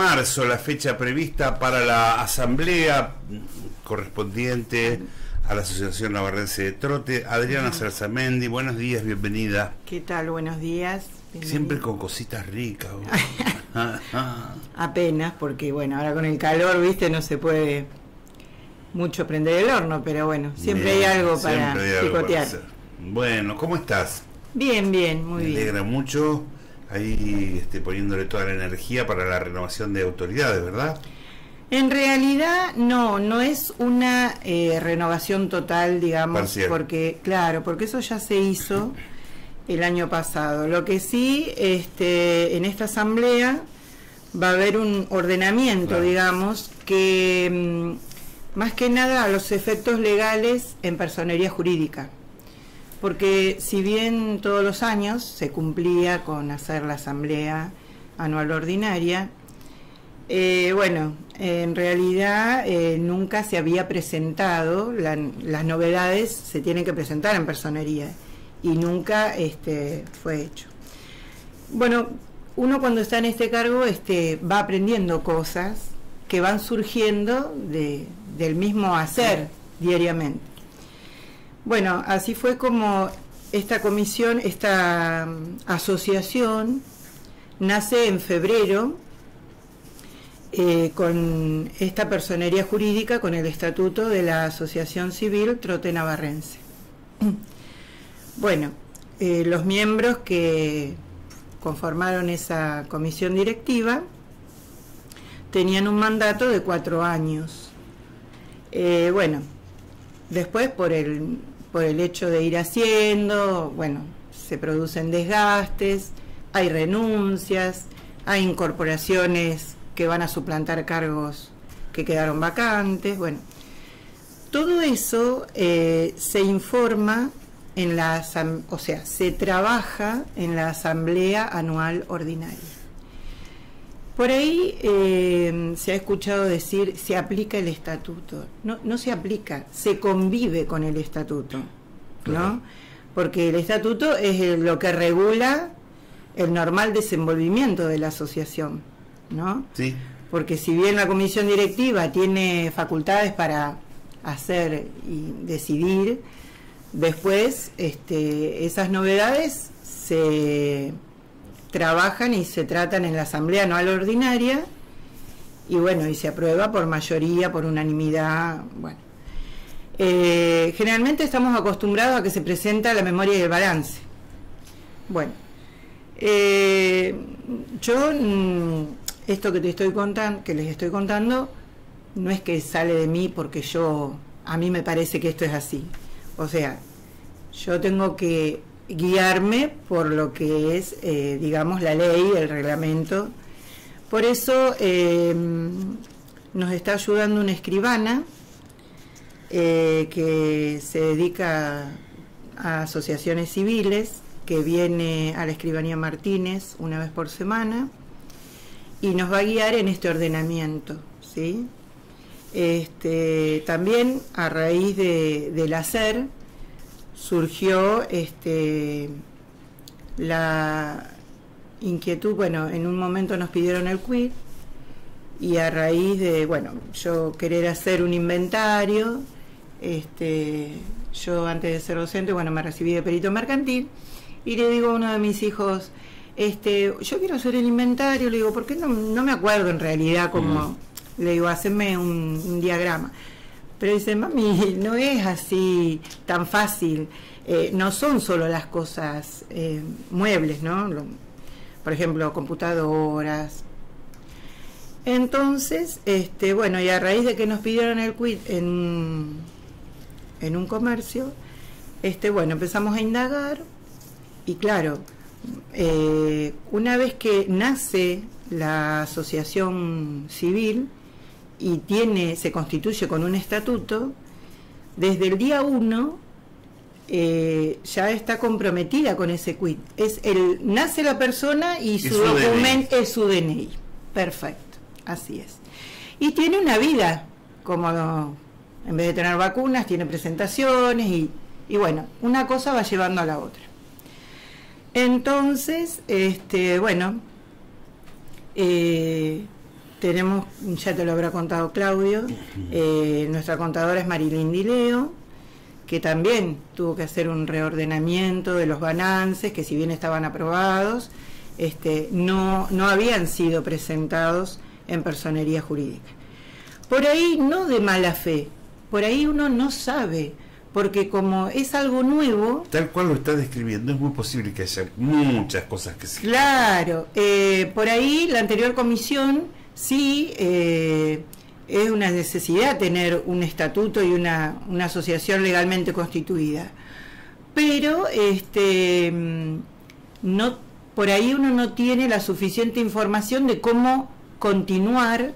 marzo, la fecha prevista para la asamblea correspondiente a la Asociación Navarrense de Trote. Adriana Salzamendi, buenos días, bienvenida. ¿Qué tal? Buenos días. Siempre con cositas ricas. Apenas, porque bueno, ahora con el calor, viste, no se puede mucho prender el horno, pero bueno, siempre hay algo para picotear. bueno, ¿cómo estás? Bien, bien, muy bien. Me alegra mucho ahí este, poniéndole toda la energía para la renovación de autoridades, ¿verdad? En realidad no, no es una eh, renovación total, digamos, porque claro, porque eso ya se hizo el año pasado. Lo que sí, este, en esta asamblea va a haber un ordenamiento, digamos, que mm, más que nada a los efectos legales en personería jurídica porque si bien todos los años se cumplía con hacer la asamblea anual ordinaria, eh, bueno, en realidad eh, nunca se había presentado, las novedades se tienen que presentar en personería y nunca este, fue hecho. Bueno, uno cuando está en este cargo este, va aprendiendo cosas que van surgiendo del mismo hacer diariamente. Bueno, así fue como esta comisión, esta mm, asociación nace en febrero eh, con esta personería jurídica, con el estatuto de la Asociación Civil Trote Navarrense. Bueno, eh, los miembros que conformaron esa comisión directiva tenían un mandato de cuatro años. Eh, bueno, después por el por el hecho de ir haciendo, bueno, se producen desgastes, hay renuncias, hay incorporaciones que van a suplantar cargos que quedaron vacantes, bueno. Todo eso eh, se informa en la, o sea, se trabaja en la asamblea anual ordinaria. Por ahí eh, se ha escuchado decir se aplica el estatuto. No, no se aplica, se convive con el estatuto, ¿no? Porque el estatuto es lo que regula el normal desenvolvimiento de la asociación, ¿no? Sí. Porque si bien la comisión directiva tiene facultades para hacer y decidir, después este, esas novedades se trabajan y se tratan en la Asamblea Anual Ordinaria y bueno, y se aprueba por mayoría, por unanimidad, bueno. Eh, generalmente estamos acostumbrados a que se presenta la memoria y el balance. Bueno, eh, yo mm, esto que te estoy contando, que les estoy contando, no es que sale de mí porque yo, a mí me parece que esto es así. O sea, yo tengo que guiarme por lo que es, eh, digamos, la ley, el reglamento. Por eso eh, nos está ayudando una escribana eh, que se dedica a asociaciones civiles, que viene a la escribanía Martínez una vez por semana y nos va a guiar en este ordenamiento, ¿sí? Este, también a raíz de, del hacer, surgió este, la inquietud, bueno, en un momento nos pidieron el quit y a raíz de, bueno, yo querer hacer un inventario, este, yo antes de ser docente, bueno, me recibí de perito mercantil y le digo a uno de mis hijos, este, yo quiero hacer el inventario, le digo, ¿por qué no, no me acuerdo en realidad cómo, le digo, haceme un diagrama. Pero dice, mami, no es así tan fácil. Eh, no son solo las cosas eh, muebles, ¿no? Por ejemplo, computadoras. Entonces, este, bueno, y a raíz de que nos pidieron el quit en, en un comercio, este, bueno, empezamos a indagar y claro, eh, una vez que nace la asociación civil, y tiene, se constituye con un estatuto, desde el día 1 eh, ya está comprometida con ese quit. Es el, nace la persona y su, documento es su DNI. Perfecto, así es. Y tiene una vida, como en vez de tener vacunas, tiene presentaciones y, y bueno, una cosa va llevando a la otra. Entonces, este, bueno, eh, tenemos, ya te lo habrá contado Claudio, eh, nuestra contadora es Marilyn Dileo, que también tuvo que hacer un reordenamiento de los balances, que si bien estaban aprobados, este, no, no habían sido presentados en personería jurídica. Por ahí no de mala fe, por ahí uno no sabe, porque como es algo nuevo... Tal cual lo está describiendo, es muy posible que haya muchas cosas que se... Claro, eh, por ahí la anterior comisión sí eh, es una necesidad tener un estatuto y una, una asociación legalmente constituida, pero este mm, no por ahí uno no tiene la suficiente información de cómo continuar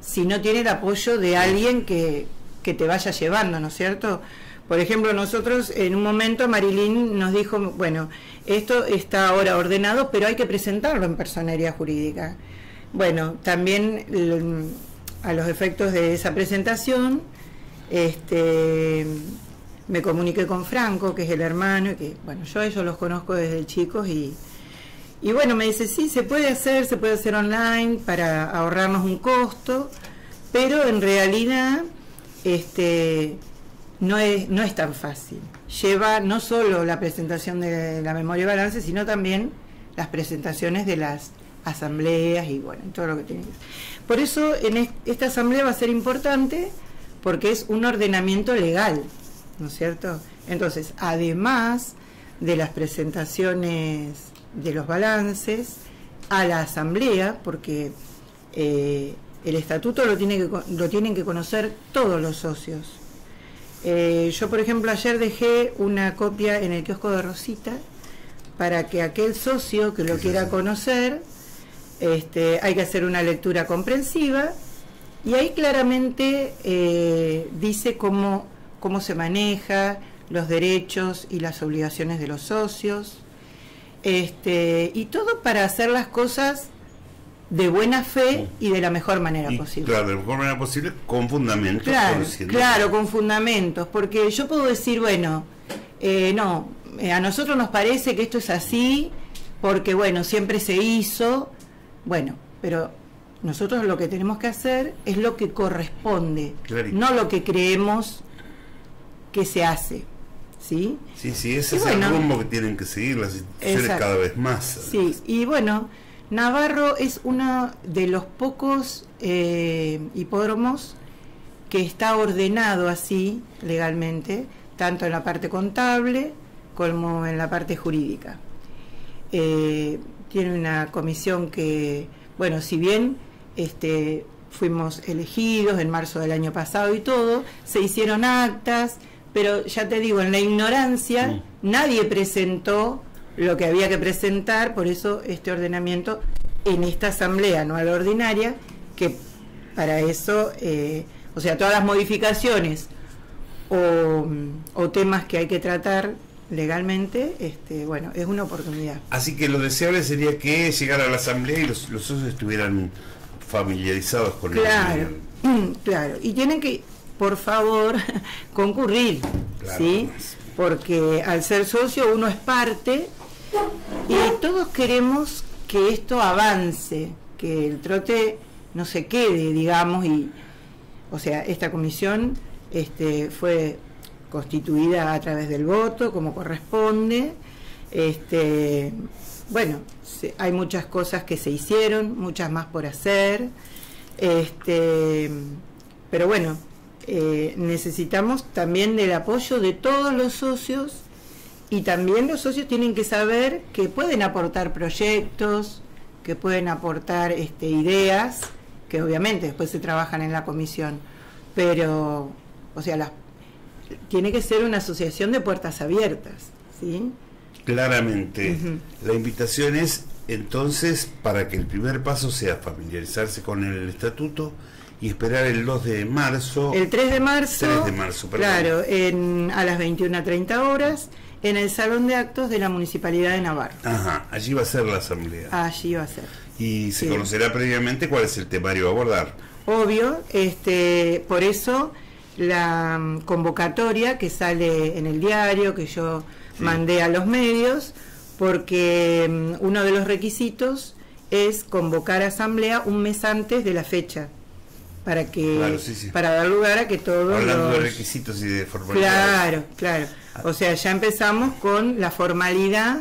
si no tiene el apoyo de alguien que, que te vaya llevando, ¿no es cierto? Por ejemplo, nosotros en un momento Marilyn nos dijo, bueno, esto está ahora ordenado, pero hay que presentarlo en personería jurídica. Bueno, también a los efectos de esa presentación, este, me comuniqué con Franco, que es el hermano, que bueno, yo ellos los conozco desde chicos y, y bueno, me dice, sí, se puede hacer, se puede hacer online para ahorrarnos un costo, pero en realidad este, no, es, no es tan fácil. Lleva no solo la presentación de la memoria de balance, sino también las presentaciones de las asambleas y bueno, todo lo que tiene que Por eso en esta asamblea va a ser importante porque es un ordenamiento legal, ¿no es cierto? Entonces, además de las presentaciones de los balances a la asamblea, porque eh, el estatuto lo, tiene que, lo tienen que conocer todos los socios. Eh, yo, por ejemplo, ayer dejé una copia en el kiosco de Rosita para que aquel socio que lo quiera conocer este, hay que hacer una lectura comprensiva y ahí claramente eh, dice cómo, cómo se maneja los derechos y las obligaciones de los socios, este, y todo para hacer las cosas de buena fe y de la mejor manera posible. Claro, de la mejor manera posible, con fundamentos. Claro, con fundamentos, porque yo puedo decir, bueno, eh, no, eh, a nosotros nos parece que esto es así, porque bueno, siempre se hizo, bueno, pero nosotros lo que tenemos que hacer es lo que corresponde, no lo que creemos que se hace. ¿Sí? Sí, sí, ese es el rumbo que tienen que seguir las instituciones cada vez más. Sí, y bueno, Navarro es uno de los pocos eh, hipódromos que está ordenado así legalmente, tanto en la parte contable como en la parte jurídica. Eh, tiene una comisión que, bueno, si bien este, fuimos elegidos en marzo del año pasado y todo, se hicieron actas, pero ya te digo, en la ignorancia mm. nadie presentó lo que había que presentar, por eso este ordenamiento en esta asamblea anual ordinaria, que para eso, eh, o sea, todas las modificaciones o, o temas que hay que tratar legalmente, este, bueno, es una oportunidad. Así que lo deseable sería que llegara a la asamblea y los, los socios estuvieran familiarizados con claro, el Claro, y tienen que, por favor, concurrir, ¿sí? Porque al ser socio uno es parte y todos queremos que esto avance, que el trote no se quede, digamos, y, o sea, esta comisión este, fue constituida a través del voto, como corresponde. Este, bueno, hay muchas cosas que se hicieron, muchas más por hacer. Este, pero bueno, eh, necesitamos también del apoyo de todos los socios y también los socios tienen que saber que pueden aportar proyectos, que pueden aportar este, ideas, que obviamente después se trabajan en la comisión, pero, o sea, las tiene que ser una asociación de puertas abiertas, ¿sí? Claramente. La invitación es entonces para que el primer paso sea familiarizarse con el estatuto y esperar el 2 de marzo. El 3 de marzo. 3 de marzo, Claro, en, a las 21.30 horas en el Salón de Actos de la Municipalidad de Navarro. Ajá, allí va a ser la asamblea. Allí va a ser. Y se conocerá previamente cuál es el temario a abordar. Obvio, este, por eso la mm, convocatoria que sale en el diario, que yo mandé a los medios, porque mm, uno de los requisitos es convocar asamblea un mes antes de la fecha para que Claro, sí, sí. para dar lugar a que todos Hablando de los- requisitos y de formalidades. Claro, claro. O sea, ya empezamos con la formalidad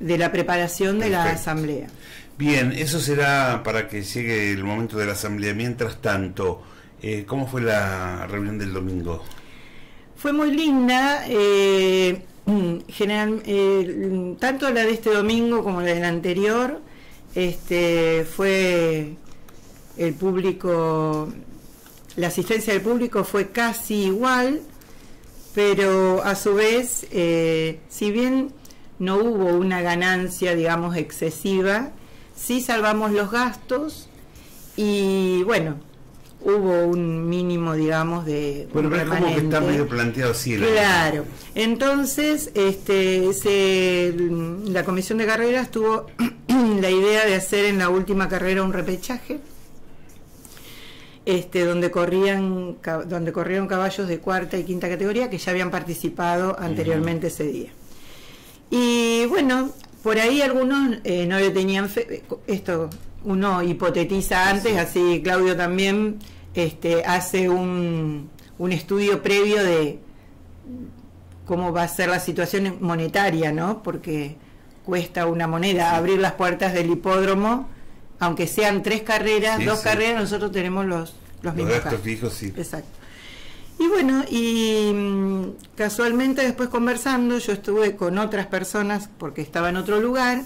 de la preparación de la asamblea. Bien, eso será para que llegue el momento de la asamblea. Mientras tanto, eh, ¿cómo fue la reunión del domingo? Fue muy linda, eh, general, eh, tanto la de este domingo como la del anterior, este, fue el público, la asistencia del público fue casi igual, pero a su vez, si bien no hubo una ganancia, digamos, excesiva, sí salvamos los gastos y bueno, hubo un mínimo, digamos, de Bueno, pero es como que está medio planteado así. Claro. Entonces, este, se- la comisión de carreras tuvo la idea de hacer en la última carrera un repechaje, este, donde corrían, donde corrieron caballos de cuarta y quinta categoría que ya habían participado anteriormente ese día. Y bueno, por ahí algunos eh, no le tenían fe, esto uno hipotetiza antes, así Claudio también este, hace un, un estudio previo de cómo va a ser la situación monetaria, ¿no? Porque cuesta una moneda abrir las puertas del hipódromo, aunque sean tres carreras, Sí, dos sí. carreras, nosotros tenemos los, los Los mismos gastos gastos. fijos, sí. Exacto. Y bueno, y mm, casualmente después conversando, yo estuve con otras personas porque estaba en otro lugar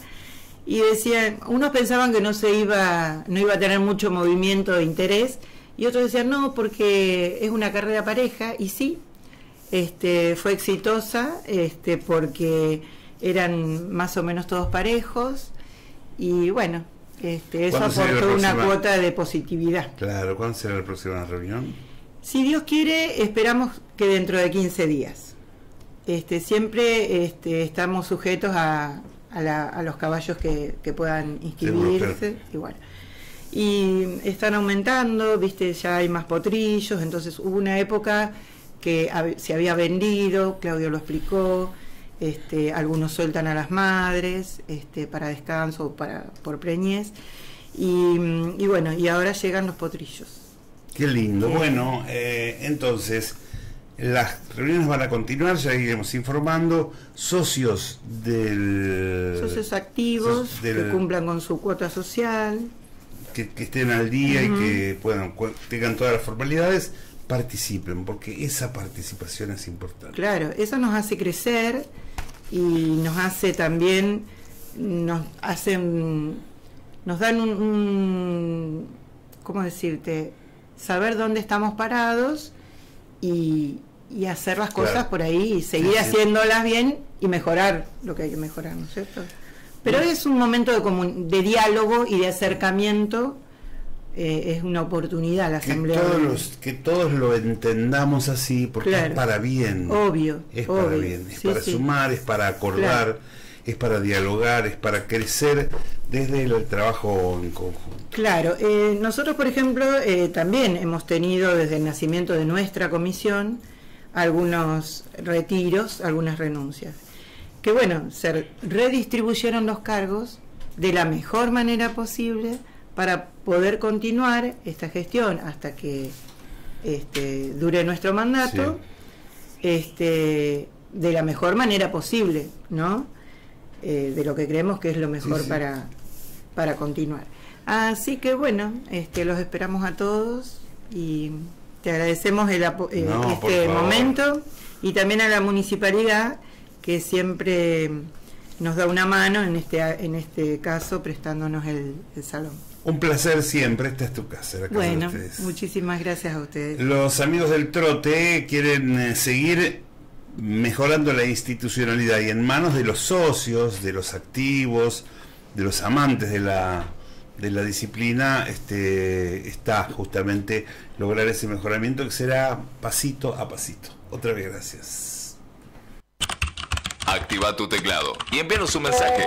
y decían, unos pensaban que no se iba, no iba a tener mucho movimiento de interés y otros decían no porque es una carrera pareja y sí, este, fue exitosa, este, porque eran más o menos todos parejos y bueno, este, eso ¿Cuándo sería la aportó una cuota de positividad. Claro, ¿cuándo será la próxima reunión? Si Dios quiere, esperamos que dentro de 15 días. Este, siempre este, estamos sujetos a, a la- a los caballos que, que puedan inscribirse. Y, bueno. Y están aumentando, viste, ya hay más potrillos, entonces hubo una época que se había vendido, Claudio lo explicó, este, algunos sueltan a las madres este, para descanso o para, por preñez, y, y bueno, y ahora llegan los potrillos. Qué lindo. Sí. Bueno, eh, entonces, las reuniones van a continuar, ya iremos informando. Socios del... socios activos del- que cumplan con su cuota social. que, que estén al día y que puedan, tengan todas las formalidades, participen, porque esa participación es importante. Claro, eso nos hace crecer y nos hace también, nos hacen, nos dan un, un- ¿cómo decirte? Saber dónde estamos parados y, y hacer las cosas Claro. por ahí y seguir Sí, sí. haciéndolas bien y mejorar lo que hay que mejorar, ¿no es cierto? Pero Bueno. es un momento de, de diálogo y de acercamiento, eh, es una oportunidad la Que asamblea. todos, de- los, que todos lo entendamos así, porque Claro. es para bien. Obvio, Es para bien, es Sí, para sumar, es para acordar, Claro. es para dialogar, es para crecer desde el trabajo en conjunto. Claro, eh, nosotros por ejemplo eh, también hemos tenido desde el nacimiento de nuestra comisión algunos retiros, algunas renuncias. Que bueno, se redistribuyeron los cargos de la mejor manera posible para poder continuar esta gestión hasta que este, dure nuestro mandato este, de la mejor manera posible, ¿no? Eh, de lo que creemos que es lo mejor sí. Para, para continuar. Así que bueno, este, los esperamos a todos y te agradecemos el eh, No, este momento y también a la municipalidad que siempre nos da una mano en este en este caso prestándonos el, el salón. Un placer siempre, esta es tu casa, la casa Bueno, de muchísimas gracias a ustedes. Los amigos del trote quieren eh, seguir mejorando la institucionalidad y en manos de los socios, de los activos, de los amantes de la, de la disciplina, este, está justamente lograr ese mejoramiento que será pasito a pasito. Otra vez gracias. Activa tu teclado y envíanos un mensaje